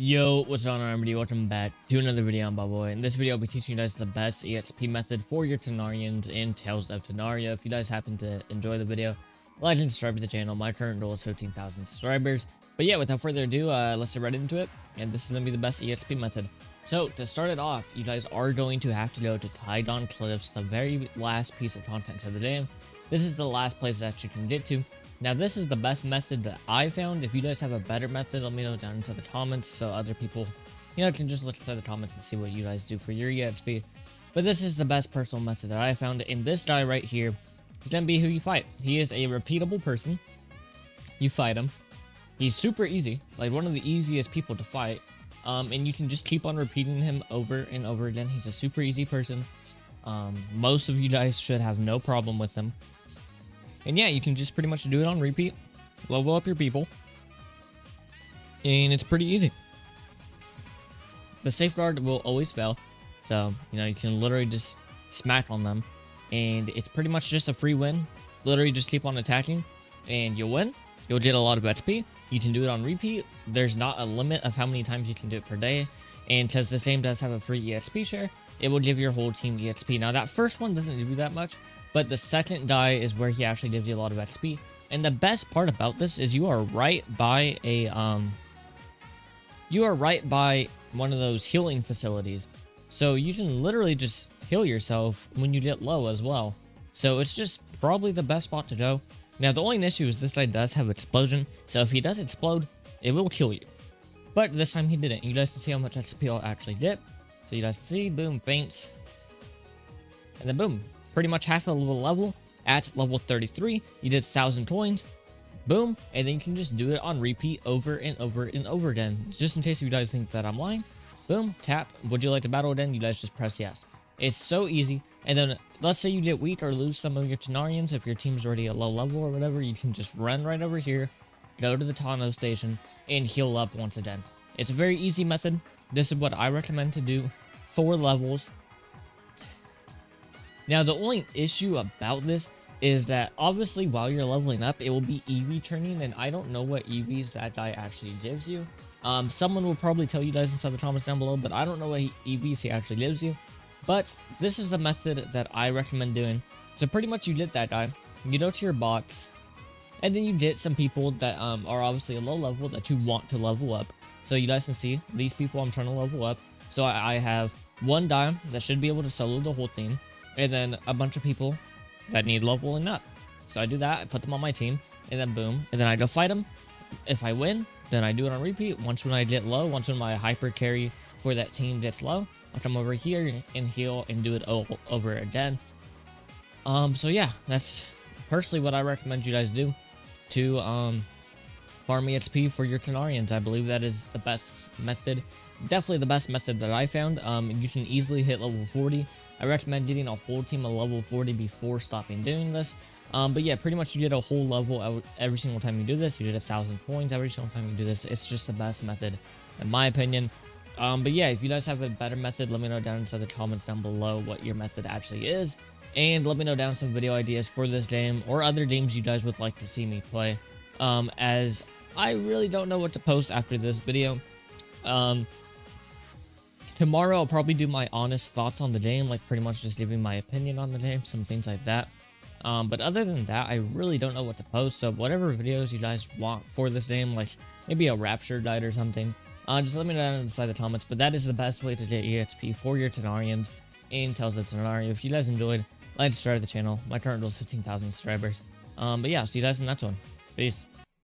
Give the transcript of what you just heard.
Yo, what's going on everybody? Welcome back to another video on Balboa. In this video, I'll be teaching you guys the best EXP method for your Tanarians in Tales of Tanorio. If you guys happen to enjoy the video, like and subscribe to the channel. My current goal is 15,000 subscribers. But yeah, without further ado, uh, let's get right into it. And this is going to be the best EXP method. So, to start it off, you guys are going to have to go to Tydon Cliffs, the very last piece of content of the day. This is the last place that you can get to. Now, this is the best method that I found. If you guys have a better method, let me know down inside the comments so other people, you know, can just look inside the comments and see what you guys do for your EXP. But this is the best personal method that I found. In this guy right here is going to be who you fight. He is a repeatable person. You fight him. He's super easy, like one of the easiest people to fight. Um, and you can just keep on repeating him over and over again. He's a super easy person. Um, most of you guys should have no problem with him. And yeah, you can just pretty much do it on repeat, level up your people, and it's pretty easy. The safeguard will always fail, so, you know, you can literally just smack on them, and it's pretty much just a free win. Literally just keep on attacking, and you'll win. You'll get a lot of XP. You can do it on repeat. There's not a limit of how many times you can do it per day, and because this game does have a free EXP share, it will give your whole team EXP. Now, that first one doesn't you that much, but the second die is where he actually gives you a lot of XP. And the best part about this is you are right by a, um, you are right by one of those healing facilities. So you can literally just heal yourself when you get low as well. So it's just probably the best spot to go. Now the only issue is this guy does have explosion. So if he does explode, it will kill you. But this time he didn't. You guys can see how much XP I'll actually get. So you guys see, boom, faints. And then boom, pretty much half a little level at level 33. You did 1,000 coins. Boom. And then you can just do it on repeat over and over and over again. Just in case you guys think that I'm lying. Boom. Tap. Would you like to battle again? You guys just press yes. It's so easy. And then let's say you get weak or lose some of your Tanarians. If your team's already at low level or whatever, you can just run right over here. Go to the Tano station and heal up once again. It's a very easy method. This is what I recommend to do. Four levels. Now, the only issue about this is that obviously while you're leveling up, it will be EV turning, and I don't know what EVs that guy actually gives you. Um, someone will probably tell you guys inside the comments down below, but I don't know what EVs he actually gives you. But this is the method that I recommend doing. So pretty much you get that guy, you go to your box, and then you get some people that um, are obviously a low level that you want to level up. So you guys can see these people I'm trying to level up. So I, I have one guy that should be able to solo the whole thing and then a bunch of people that need leveling up. So I do that, I put them on my team, and then boom, and then I go fight them. If I win, then I do it on repeat. Once when I get low, once when my hyper carry for that team gets low, I come over here and heal and do it all over again. Um, so yeah, that's personally what I recommend you guys do to um farm XP for your Tenarians. I believe that is the best method definitely the best method that I found. Um, you can easily hit level 40. I recommend getting a whole team of level 40 before stopping doing this. Um, but yeah, pretty much you get a whole level every single time you do this. You get a thousand coins every single time you do this. It's just the best method, in my opinion. Um, but yeah, if you guys have a better method, let me know down inside the comments down below what your method actually is. And let me know down some video ideas for this game or other games you guys would like to see me play. Um, as I really don't know what to post after this video. Um, Tomorrow, I'll probably do my honest thoughts on the game, like pretty much just giving my opinion on the game, some things like that. Um, but other than that, I really don't know what to post, so whatever videos you guys want for this game, like maybe a Rapture guide or something, uh, just let me know inside the comments. But that is the best way to get EXP for your Tanarians in Tales of Tanorio. If you guys enjoyed, like and subscribe to the channel. My current goal is 15,000 subscribers. Um, but yeah, see you guys in the next one. Peace.